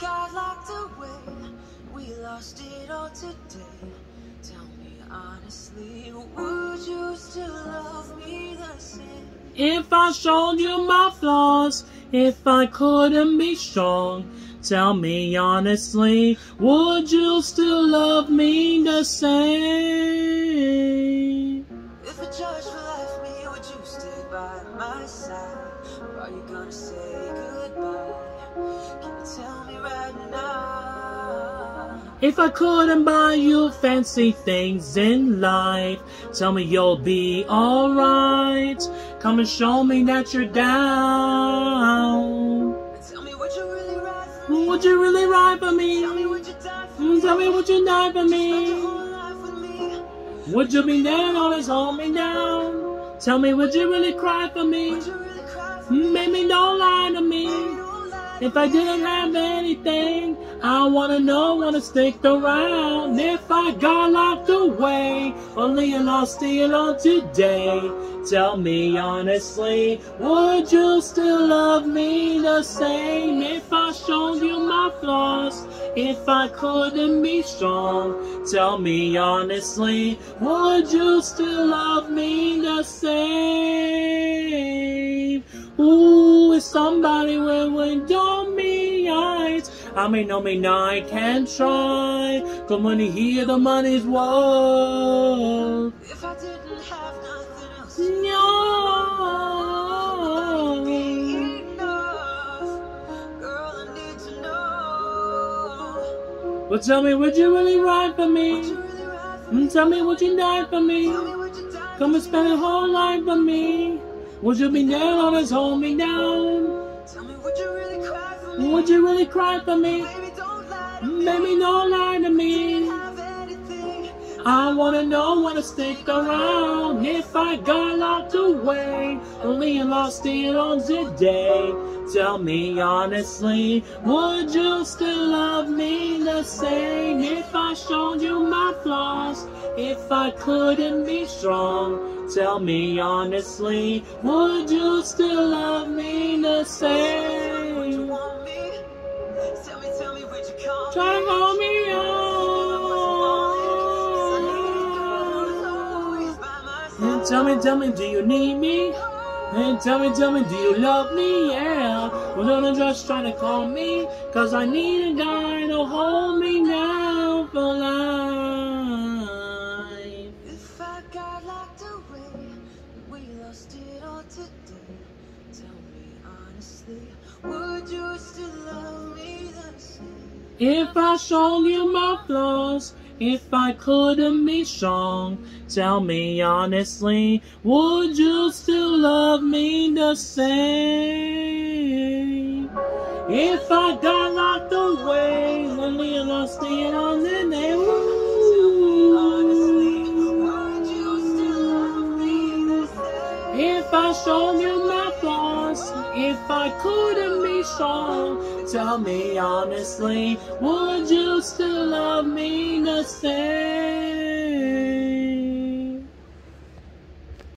Got locked away, we lost it all today. Tell me honestly, would you still love me the same? If I showed you my flaws, if I couldn't be strong, tell me honestly, would you still love me the same? If a judge left me, would you stay by my side? Or are you gonna say goodbye? If I couldn't buy you fancy things in life, tell me you'll be alright. Come and show me that you're down. Tell me, would you really ride for me? Would you really ride for Tell me, me? would you die for me? Tell me, would you die for me? whole life with me? Would you be there and always hold me down? Tell me, would you really cry for me? Would you really cry for me? Don't lie to me. If I didn't have anything, I wanna know, wanna stick around. If I got locked away, only you lost it on today. Tell me honestly, would you still love me the same if I showed you my flaws? If I couldn't be strong, tell me honestly, would you still love me the same? Ooh, somebody will window me eyes, I may know me now, I can't try. Cause money here, the money's worth. If I didn't have nothing else, No. enough. Girl, I need to know. Well, tell me, would you really ride for me? you for Mm? Tell me, would you die for me? Tell me, would you die Come and spend a whole life with me. Would you be there, always hold me down? Tell me, would you really cry for me? Would you really cry for me? Baby, don't lie to me. Baby, don't lie to me. I wanna know, wanna stick around. If I got locked away, only lost it on today. Tell me honestly, would you still love me the same if I showed you my flaws? If I couldn't be strong, tell me honestly, would you still love me the Would you same? want me? Tell me, tell me, would you call Try to me? hold me Cause I need a girl on. who's always by my And tell me, tell me, do you need me? And tell me, tell me, do you love me? Yeah. Well, don't just try to call me. Cause I need a guy to hold me down for life. If I showed you my flaws, if I couldn't be strong, tell me honestly, would you still love me the same? If I got locked away, only lost it on the name. I you my flaws, if I couldn't be strong, tell me honestly, would you still love me the same?